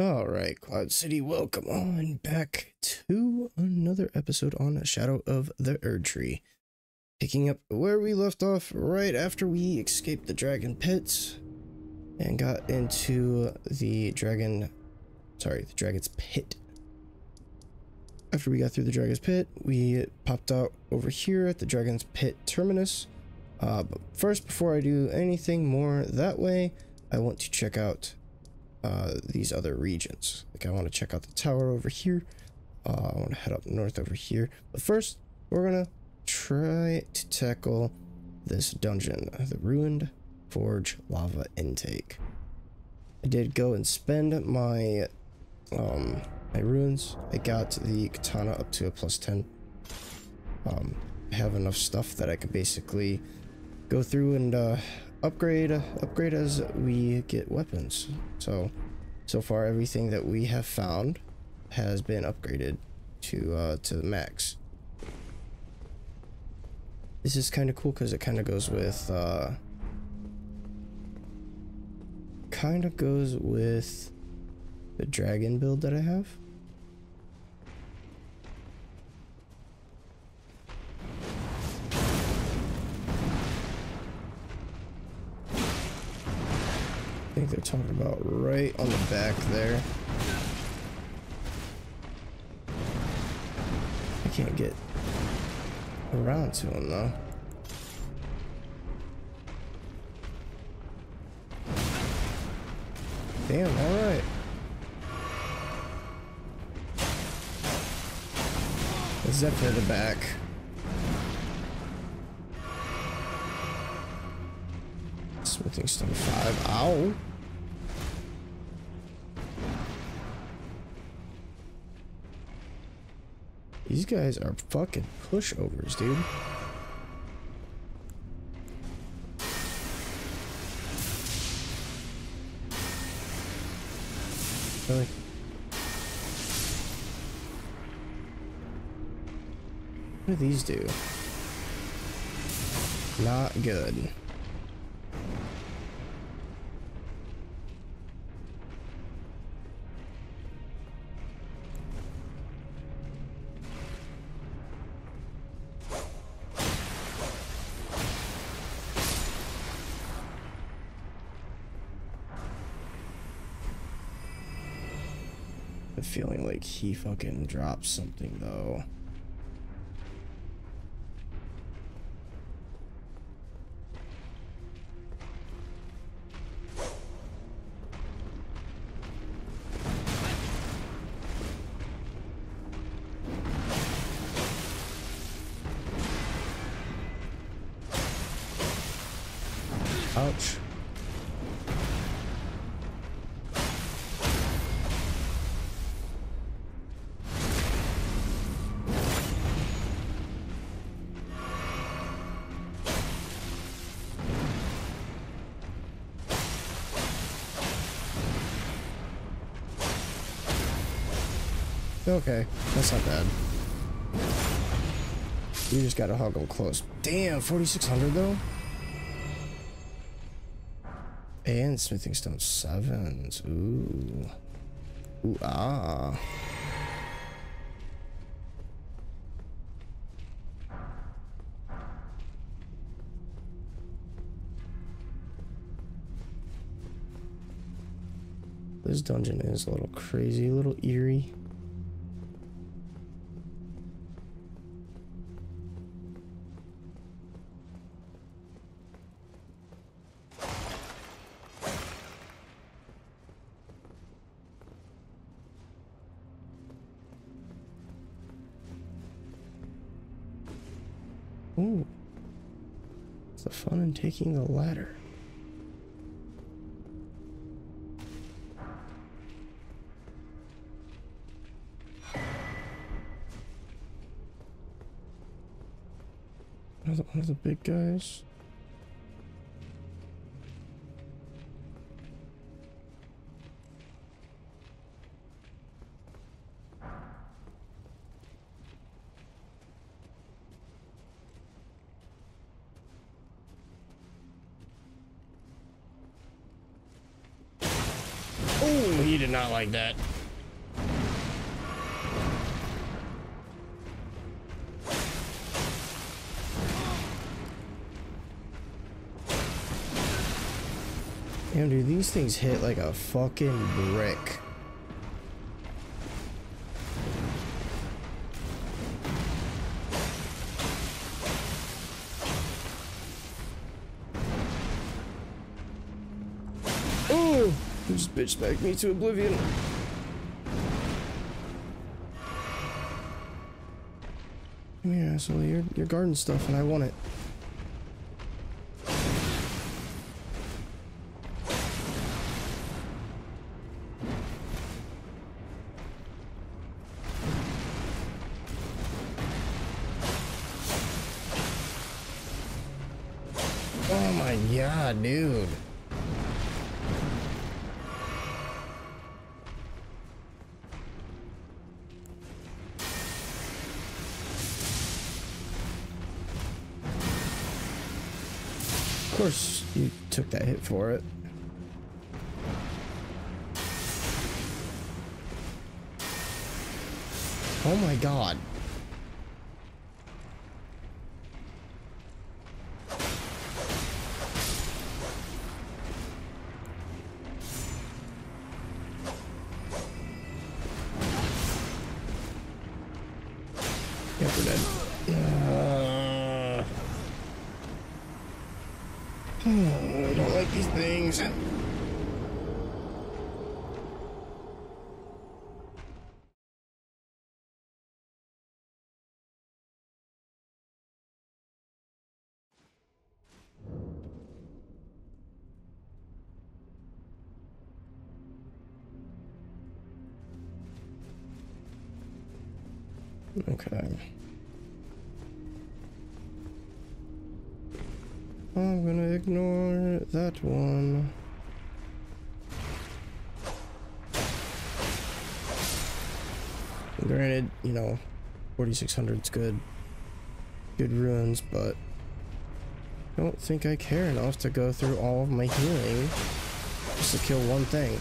All right, Cloud City, welcome on back to another episode on Shadow of the Erdtree. Picking up where we left off right after we escaped the dragon pits and got into the dragon, sorry, the dragon's pit. After we got through the dragon's pit, we popped out over here at the dragon's pit terminus. Uh, but first, before I do anything more that way, I want to check out uh, these other regions. Like I want to check out the tower over here. Uh, I want to head up north over here. But first, we're gonna try to tackle this dungeon, the ruined forge lava intake. I did go and spend my um my runes. I got the katana up to a plus 10. Um, I have enough stuff that I could basically go through and uh, upgrade upgrade as we get weapons. So so far everything that we have found has been upgraded to uh, to the max. This is kind of cool because it kind of goes with uh, kind of goes with the dragon build that I have. Think they're talking about right on the back there. I can't get around to him though. Damn, alright. It's definitely the back. Smithing stone 5. Ow! These guys are fucking pushovers, dude. Really? What do these do? Not good. Feeling like he fucking dropped something though. Okay, that's not bad. You just gotta hug him close. Damn, 4600 though? And smithing stone sevens. Ooh. Ooh, ah. This dungeon is a little crazy, a little eerie. Taking the ladder. One of the, big guys. Like that. Damn, dude, these things hit like a fucking brick. Bitch smacked me to oblivion. Here, asshole. You're, you're garden stuff and I want it. Oh my god, dude. Course, you took that hit for it. Oh my god. Okay. I'm gonna ignore that one. Granted, you know, 4600's good. Good runes, but I don't think I care enough to go through all of my healing just to kill one thing.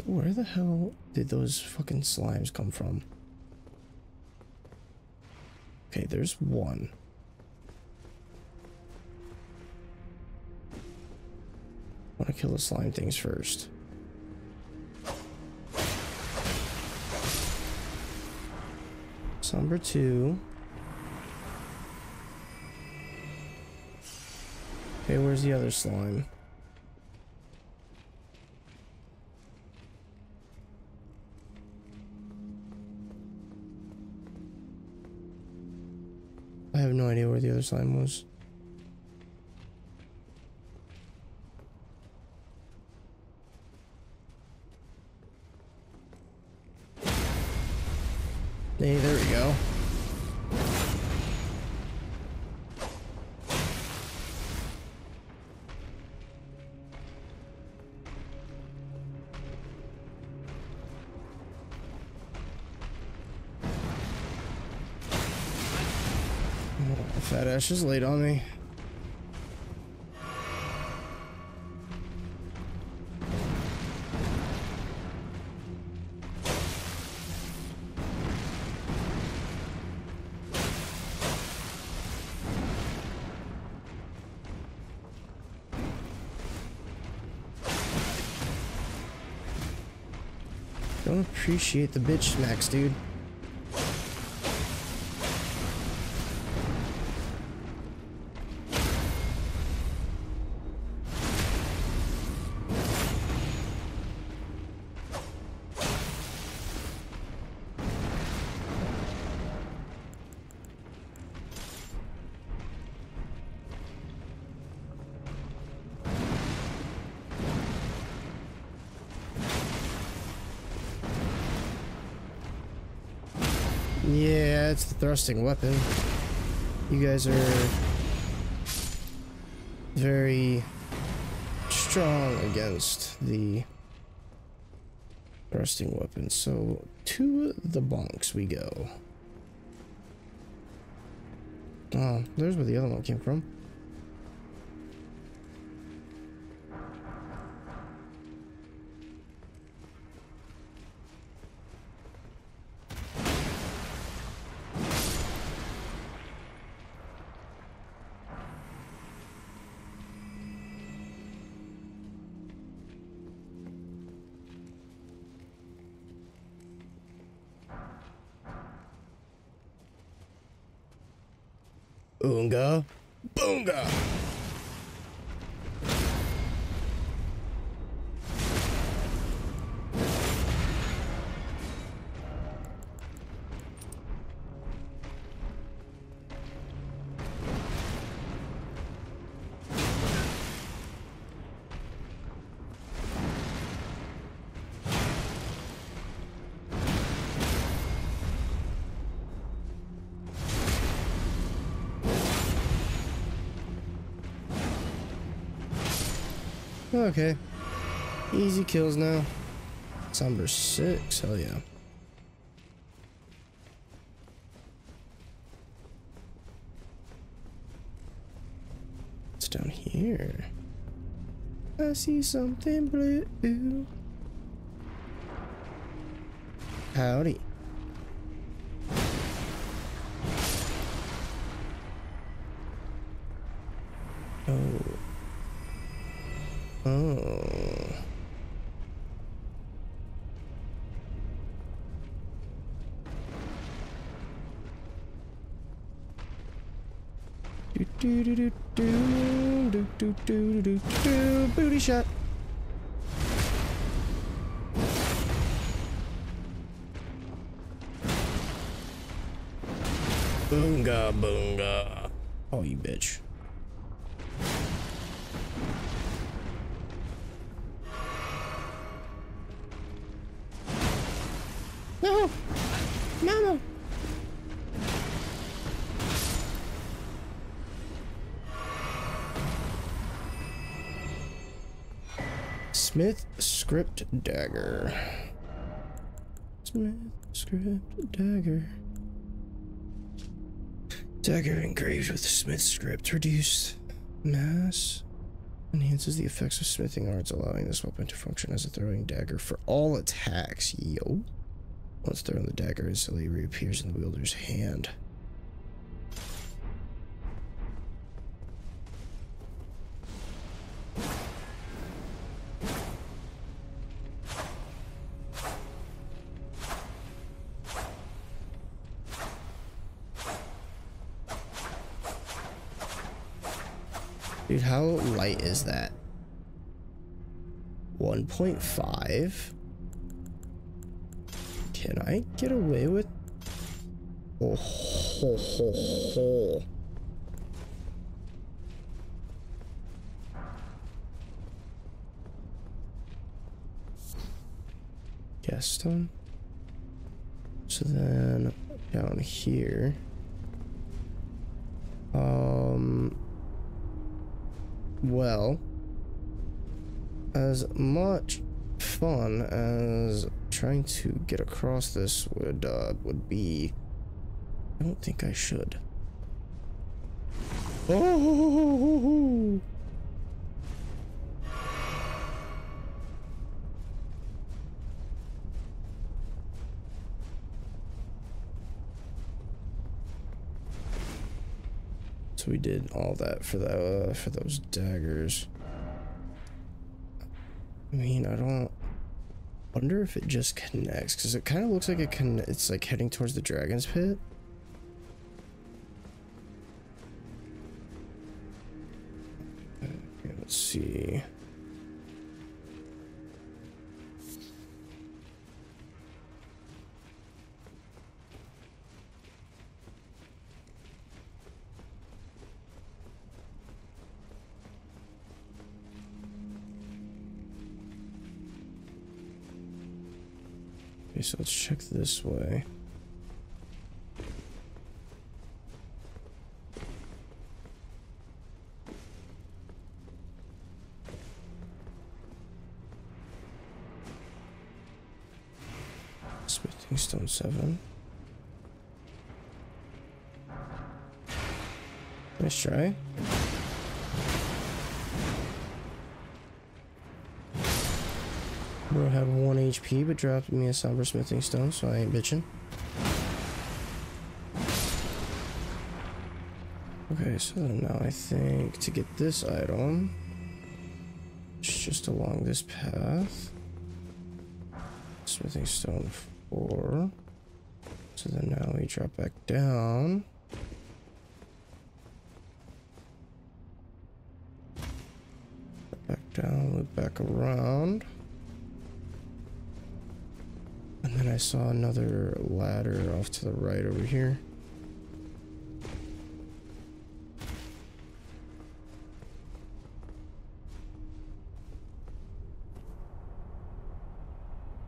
So where the hell did those fucking slimes come from? Okay, there's one. I want to kill the slime things first. Number two. Okay, where's the other slime? The other slime was. Ass just laid on me. Don't appreciate the bitch smacks, dude. Thrusting weapon. You guys are very strong against the thrusting weapon. So to the bunks we go. Oh, there's where the other one came from. Oonga. Boonga. Okay. Easy kills now. It's number six. Hell yeah. It's down here. I see something blue. Howdy. Oh. Oh. Do do do do do do do do do booty shot. Boonga boonga. Oh, you bitch. Script dagger. Smith script dagger. Dagger engraved with Smithscript. Reduced mass. Enhances the effects of smithing arts, allowing this weapon to function as a throwing dagger for all attacks. Yo. Once thrown, the dagger instantly reappears in the wielder's hand. Gaston. So then down here. Um. Well, as much fun as trying to get across this would uh, would be. I don't think I should. Oh! So we did all that for the uh, for those daggers. I mean, I don't wonder if it just connects because it kind of looks like it can. It's like heading towards the dragon's pit. Okay, let's see. So let's check this way. Smithing stone seven. Nice try. Bro had 1 HP but dropped me a Somber Smithing Stone, so I ain't bitching. Okay, so now I think to get this item, it's just along this path. Smithing Stone 4. So then now we drop back down. Back down, loop back around. And then I saw another ladder off to the right over here.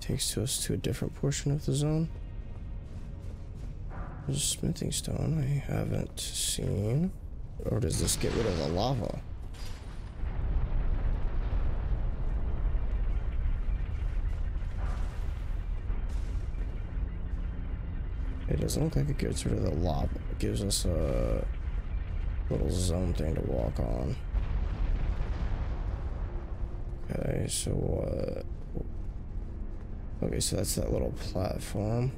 Takes us to a different portion of the zone. There's a smithing stone I haven't seen. Or does this get rid of the lava? It doesn't look like it gets rid of the lava. It gives us a little zone thing to walk on. Okay, so uh Okay, so that's that little platform.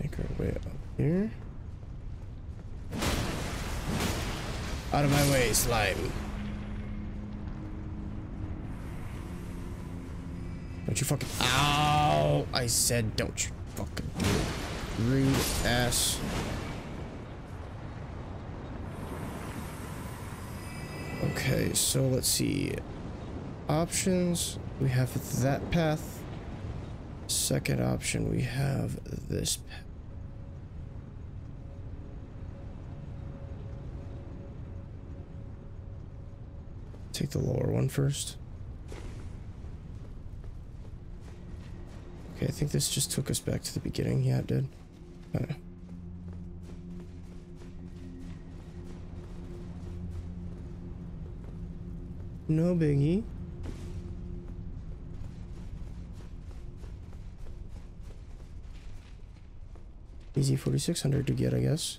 Make our way up here. Out of my way, slime. Don't you fucking- Ow! I said don't you fucking do it. Rude ass. Okay, so let's see. Options, we have that path. Second option, we have this path. Take the lower one first. Okay, I think this just took us back to the beginning. Yeah, it did. Okay. No biggie. Easy 4600 to get, I guess.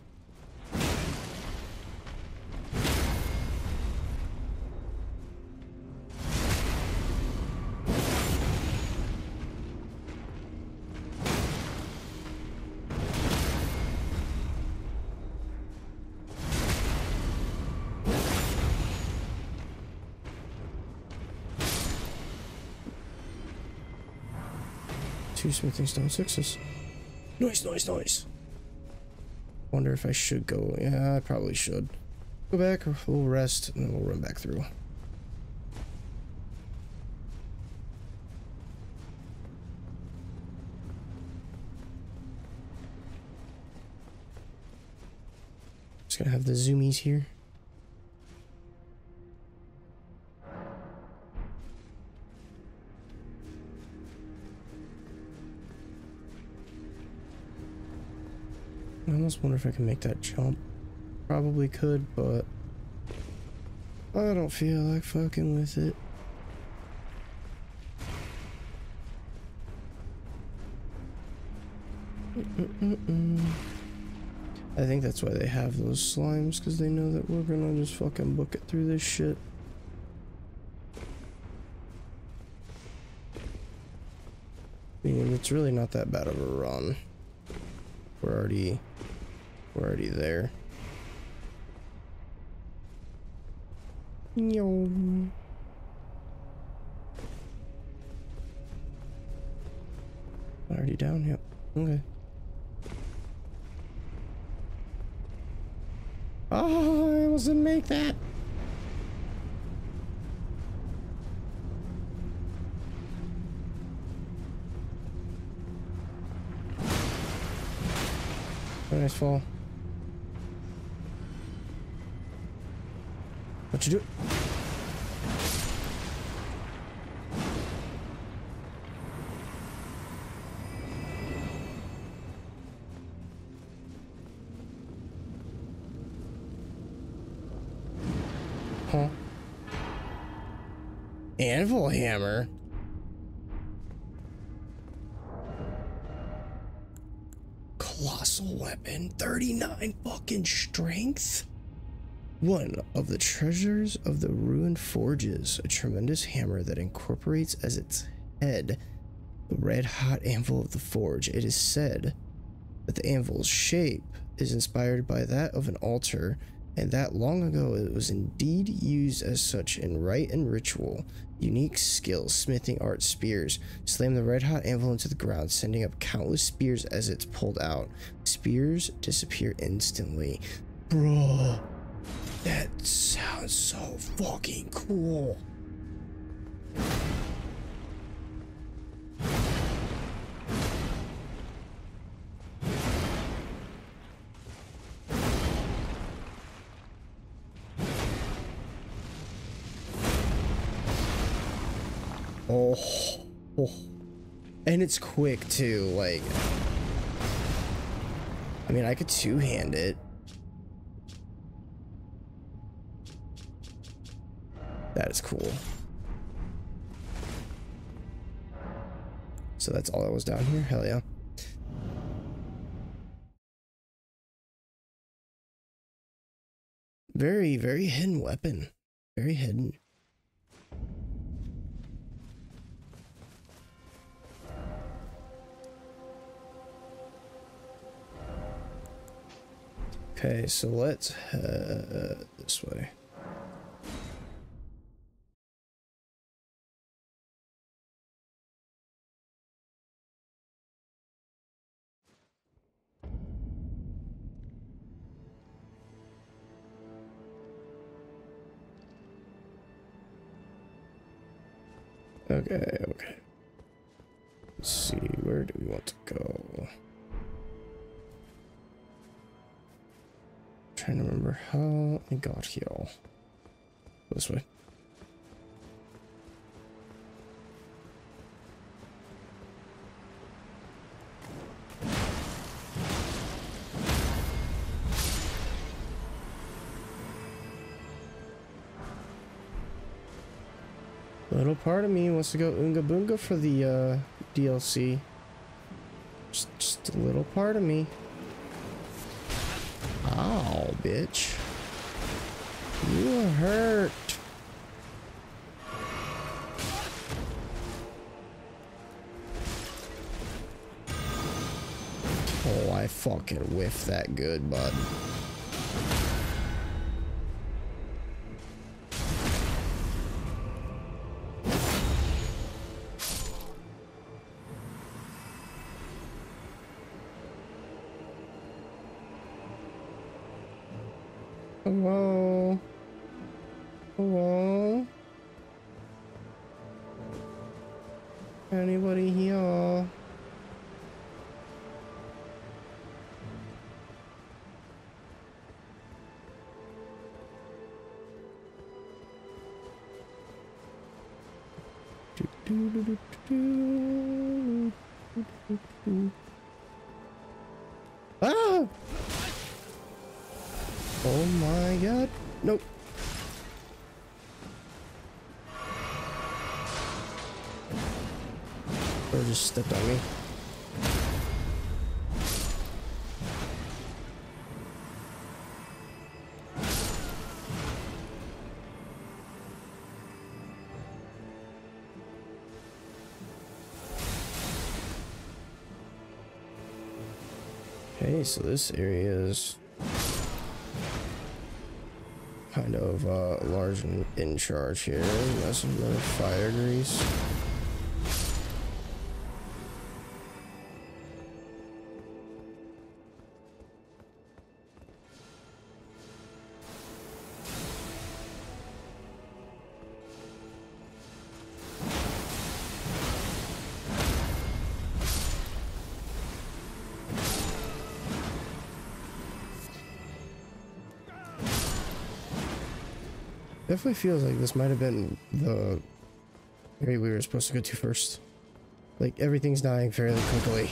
Two smithing stone sixes. Nice, nice, nice. Wonder if I should go. Yeah, I probably should. Go back, we'll rest, and then we'll run back through. Just gonna have the zoomies here. Almost wonder if I can make that jump. Probably could, but I don't feel like fucking with it. Mm-mm-mm. I think that's why they have those slimes, because they know that we're gonna just fucking book it through this shit. I mean, it's really not that bad of a run. We're already we're already there. Yo. Already down, yep. Okay. Oh, I didn't make that. Nice fall. What you do? Huh? Anvil hammer? Colossal weapon, 39 fucking strength? One of the treasures of the ruined forges, a tremendous hammer that incorporates as its head the red hot anvil of the forge. It is said that the anvil's shape is inspired by that of an altar, and that long ago it was indeed used as such in rite and ritual. Unique skills, smithing art, spears. Slam the red hot anvil into the ground, sending up countless spears as it's pulled out. Spears disappear instantly. Bro, that sounds so fucking cool. Oh, oh. And it's quick too, like. I mean, I could two hand it. That is cool. So that's all that was down here? Hell yeah. Very, very hidden weapon. Very hidden. Okay, so let's head this way. Okay, okay. Let's see, where do we want to go? trying to remember how I got here. This way. Part of me wants to go Oonga Boonga for the uh, DLC. Just, just a little part of me. Ow, bitch. You hurt. Oh, I fucking whiffed that good, bud. Ah! Oh my god. Nope. Or just stepped on me. Okay, so this area is kind of uh, large and in charge here. Got some fire grease. Definitely feels like this might have been the area we were supposed to go to first. Like everything's dying fairly quickly.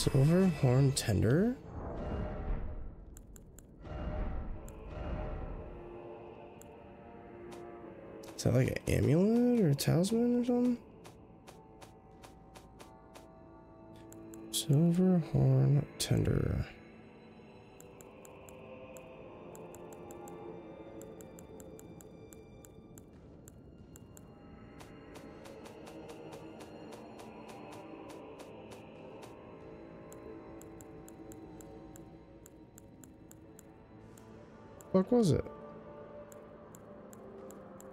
Silver horn tender. Is that like an amulet or a talisman or something? Silver horn tender. Was it?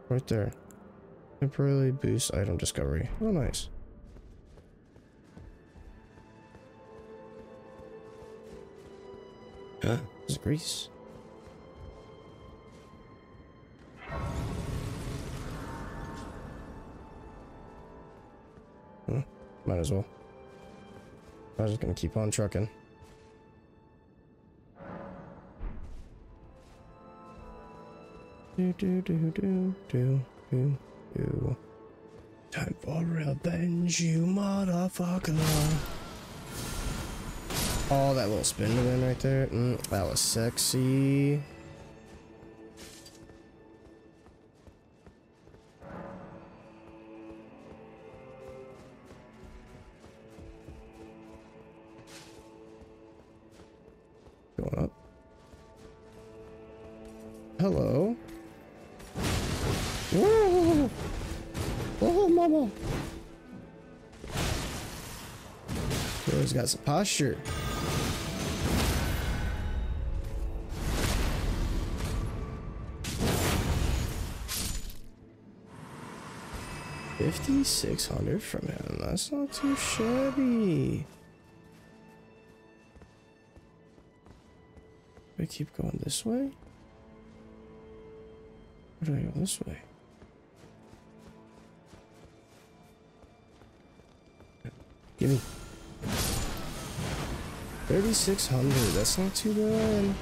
Right there. Temporarily boost item discovery. Oh, nice. Huh? Is grease. Hmm, might as well. I'm just gonna keep on trucking. Do do do do do do do. Time for revenge, you motherfucker. Oh, that little spin win right there. Mm, that was sexy. Going up. Hello. Got some posture. Fifty-six hundred from him. That's not too shabby. We keep going this way. Or do I go this way? Give me 3600. That's not too bad.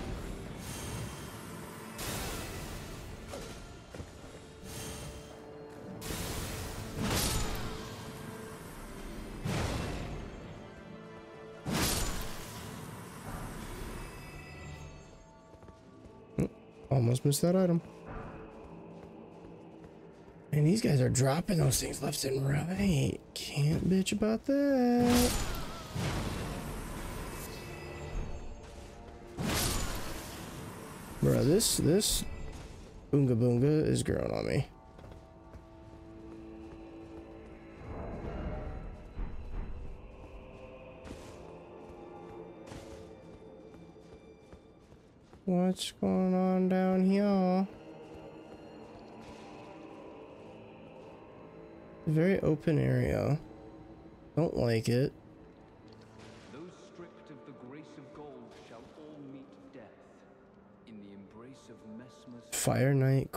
Hmm, Almost missed that item. And these guys are dropping those things left and right. Can't bitch about that. This, this Boonga Boonga is growing on me. What's going on down here? Very open area. Don't like it. Fire Knight?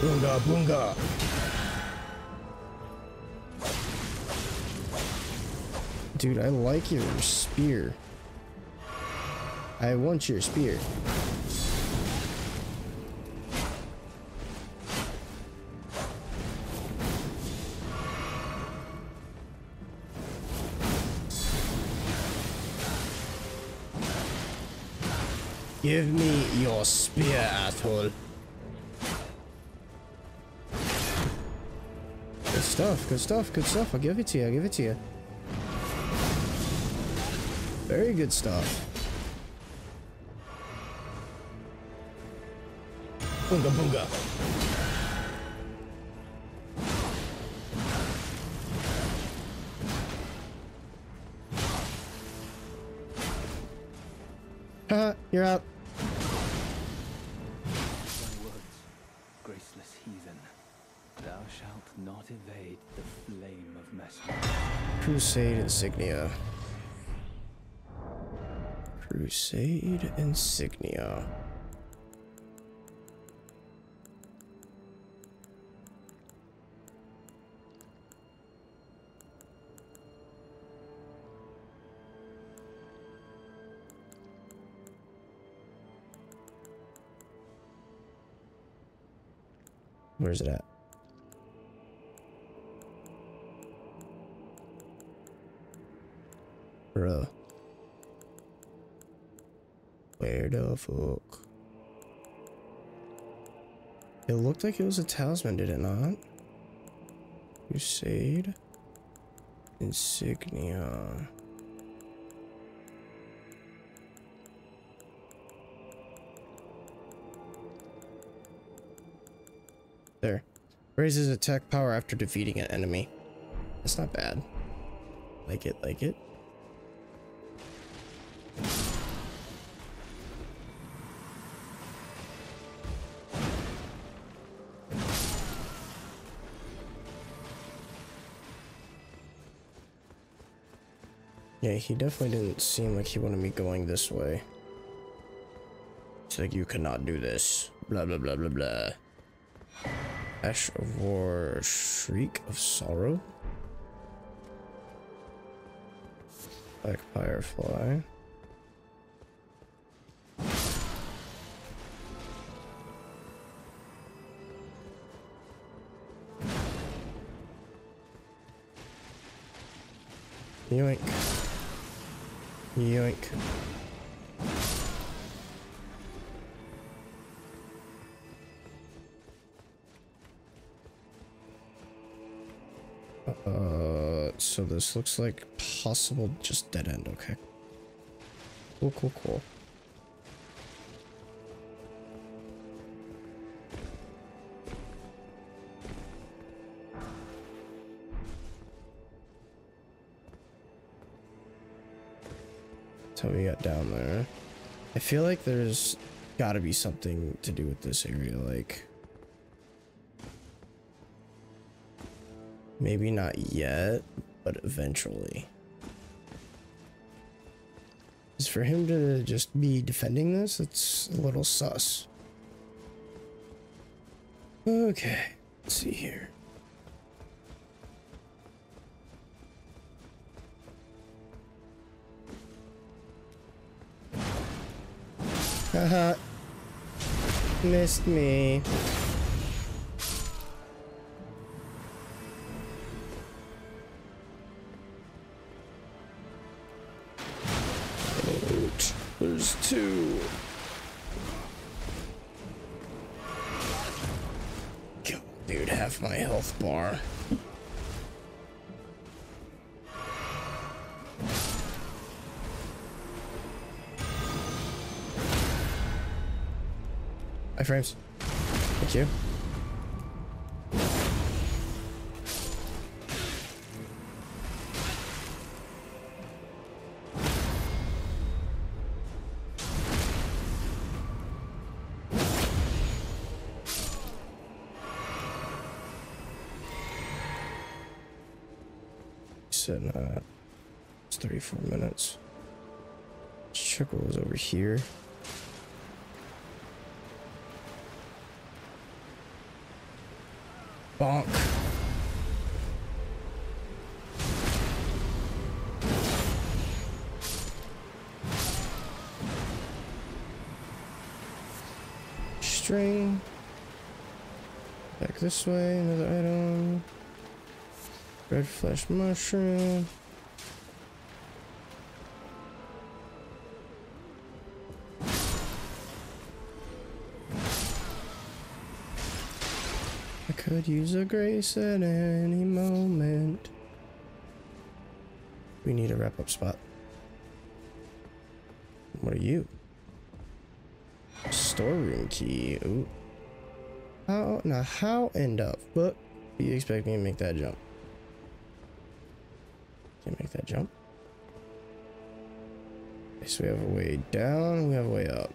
Boonga boonga. Dude, I like your spear. I want your spear. Give me your spear, asshole. Good stuff, good stuff, good stuff. I'll give it to you, I'll give it to you. Very good stuff. Boonga boonga. Haha, you're out. thy words, graceless heathen. Thou shalt not evade the flame of Messmer. Crusade insignia. Crusade insignia. Where's it at? Bruh. Fuck? It looked like it was a talisman, did it not? Crusade. Insignia. There. Raises attack power after defeating an enemy. That's not bad. Like it, like it. Yeah, he definitely didn't seem like he wanted me going this way. It's like, you cannot do this. Blah, blah, blah, blah, blah. Ash of War, Shriek of Sorrow. Black Pyrefly. Yoink. Yoink. Uh, so this looks like possible just dead end, okay. Cool, cool, cool. We got down there. I feel like there's gotta be something to do with this area, like... Maybe not yet, but eventually. Is for him to just be defending this, it's a little sus. Okay, let's see here. Haha. Missed me. Out. There's two. Dude, half my health bar. Iframes. Thank you. Said uh, it's 34 minutes. What was over here. This way, another item. Red flesh mushroom. I could use a grace at any moment. We need a wrap up spot. What are you? Storeroom key. Ooh. How now how end up? What do you expect me to make that jump? Can't make that jump. Okay, so we have a way down, we have a way up.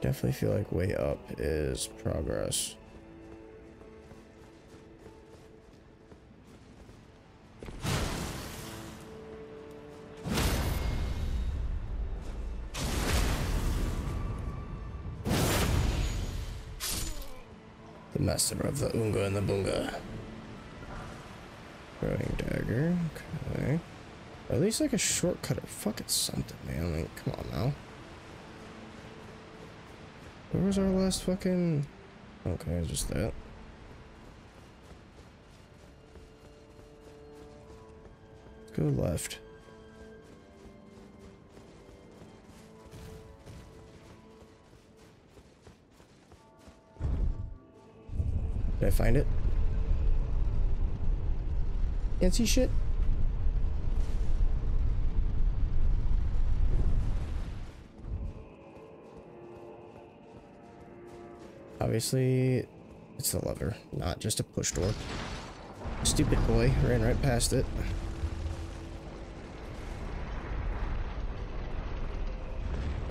Definitely feel like way up is progress. Master of the Unga and the Bunga. Throwing dagger. Okay. At least like a shortcut or fucking something, man. Like, come on now. Where was our last fucking... Okay, just that. Go left. Did I find it? Can't see shit? Obviously, it's the lever, not just a push door. Stupid boy ran right past it.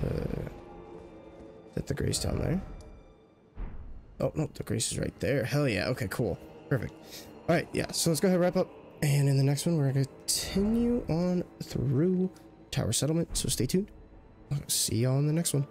Uh, is that the grace down there? Oh, no, the grace is right there. Hell yeah. Okay, cool. Perfect. All right, yeah, so let's go ahead and wrap up. And in the next one, we're going to continue on through Tower Settlement. So stay tuned. I'll see y'all in the next one.